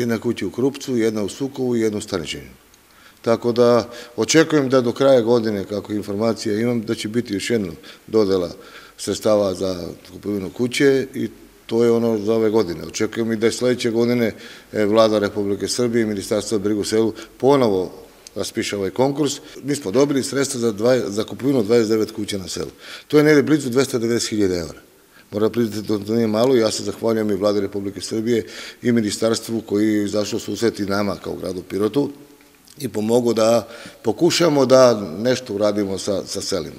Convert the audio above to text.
jedna kuća u Krupcu, jedna u Sukovu i jedna u Staničenju. Tako da očekujem da do kraja godine, kako informacija imam, da će biti još jedna dodela sredstava za kupovinu kuće i to je ono za ove godine. Očekujem i da je sledeće godine e, vlada Republike Srbije i Ministarstvo brigu selu ponovo raspiše ovaj konkurs. Mi smo dobili sredstva za, dva, za kupovinu 29 kuća na selu. To je negde blizu 290.000 evra. Moram priznati da to nije malo i ja se zahvaljujem i vladi Republike Srbije i ministarstvu koji je izašao susret i nama kao gradu Pirotu i pomogu da pokušamo da nešto uradimo sa, sa selima.